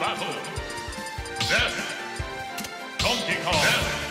battle. Death. Donkey Kong. Death.